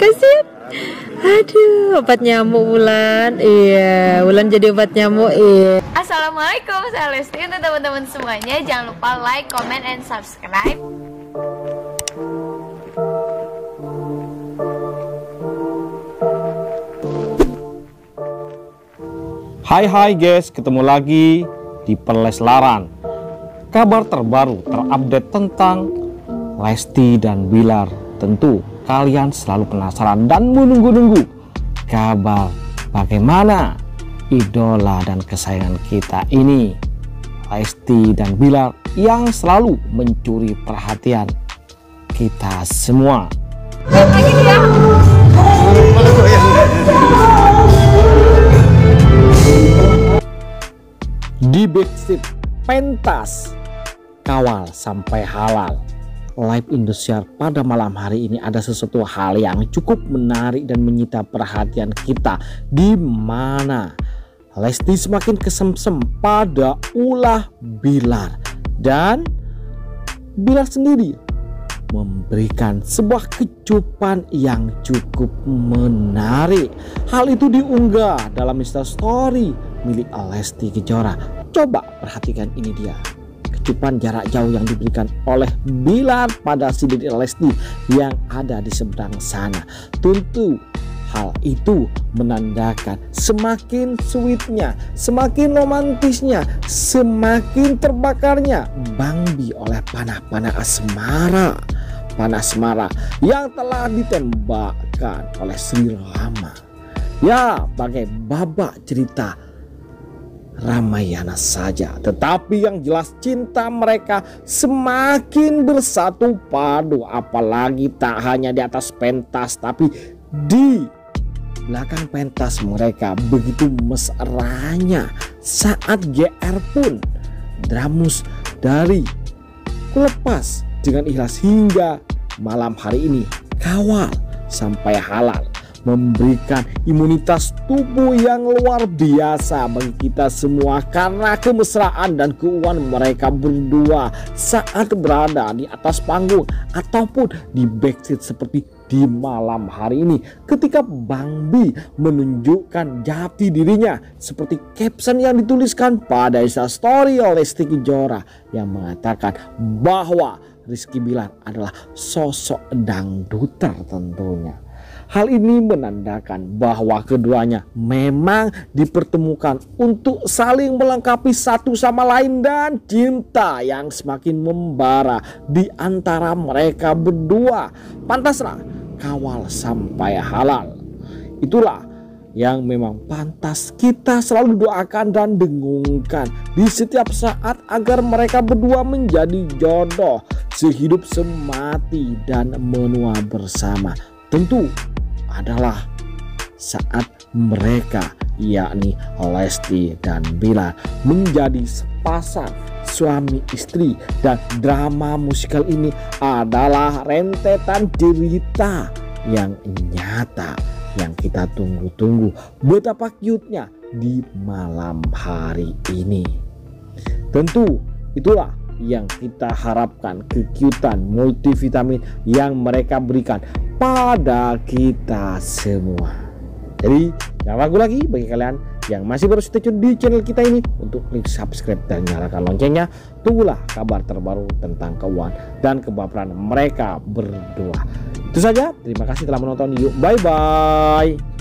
kasihan aduh obat nyamuk Wulan. Iya Wulan jadi obat nyamuk iya. Assalamualaikum, saya Lesti untuk teman-teman semuanya. Jangan lupa like, comment, and subscribe. Hai hai guys, ketemu lagi di Perleslaran Kabar terbaru terupdate tentang Lesti dan Bilar Tentu kalian selalu penasaran dan menunggu-nunggu Kabar bagaimana idola dan kesayangan kita ini Lesti dan Bilar yang selalu mencuri perhatian kita semua. Di backseat pentas kawal sampai halal live Indosiar pada malam hari ini ada sesuatu hal yang cukup menarik dan menyita perhatian kita di mana Lesti semakin kesemsem pada ulah Bilar dan Bilar sendiri memberikan sebuah kecupan yang cukup menarik. Hal itu diunggah dalam Insta Story milik Lesti Kejora. Coba perhatikan ini dia. Jarak jauh yang diberikan oleh Bilar pada si Dede Lesti yang ada di seberang sana. Tentu hal itu menandakan semakin sweetnya, semakin romantisnya, semakin terbakarnya Bang Bi oleh panah-panah asmara. Panah asmara yang telah ditembakkan oleh Sri Rama. Ya, bagai babak cerita Ramayana saja. Tetapi yang jelas cinta mereka semakin bersatu padu. Apalagi tak hanya di atas pentas tapi di belakang pentas mereka begitu mesranya saat GR pun Dramus dari lepas dengan ikhlas hingga malam hari ini kawal sampai halal memberikan imunitas tubuh yang luar biasa bagi kita semua karena kemesraan dan keuangan mereka berdua saat berada di atas panggung ataupun di backstage seperti di malam hari ini ketika Bang Bi menunjukkan jati dirinya seperti caption yang dituliskan pada Insta Story oleh Lesti Kejora yang mengatakan bahwa Rizky Bilar adalah sosok dangduter tentunya. Hal ini menandakan bahwa keduanya memang dipertemukan untuk saling melengkapi satu sama lain dan cinta yang semakin membara di antara mereka berdua. Pantaslah kawal sampai halal. Itulah yang memang pantas kita selalu doakan dan dengungkan di setiap saat agar mereka berdua menjadi jodoh sehidup semati dan menua bersama. Tentu adalah saat mereka yakni Lesti dan Bila menjadi sepasang suami istri dan drama musikal ini adalah rentetan cerita yang nyata yang kita tunggu-tunggu betapa cute-nya di malam hari ini. Tentu itulah yang kita harapkan kekiutan multivitamin yang mereka berikan pada kita semua. Jadi jangan ragu lagi bagi kalian yang masih baru stay tune di channel kita ini untuk klik subscribe dan nyalakan loncengnya. Tunggulah kabar terbaru tentang keuangan dan kebaperan mereka berdua. Itu saja terima kasih telah menonton. Yuk bye bye